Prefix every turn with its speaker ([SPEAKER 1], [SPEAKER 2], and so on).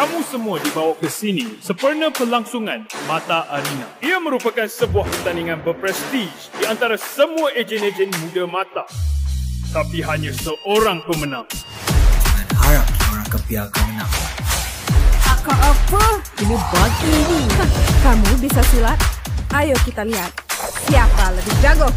[SPEAKER 1] kamu semua dibawa ke sini sempurna pelangsungan Mata Arena. Ia merupakan sebuah pertandingan berprestij di antara semua ejen-ejen muda Mata. Tapi hanya seorang pemenang.
[SPEAKER 2] Jangan harap orang kepia akan menang.
[SPEAKER 3] Akak apa? Ini bagi ni. Kamu bisa silat? Ayo kita lihat siapa lebih jago.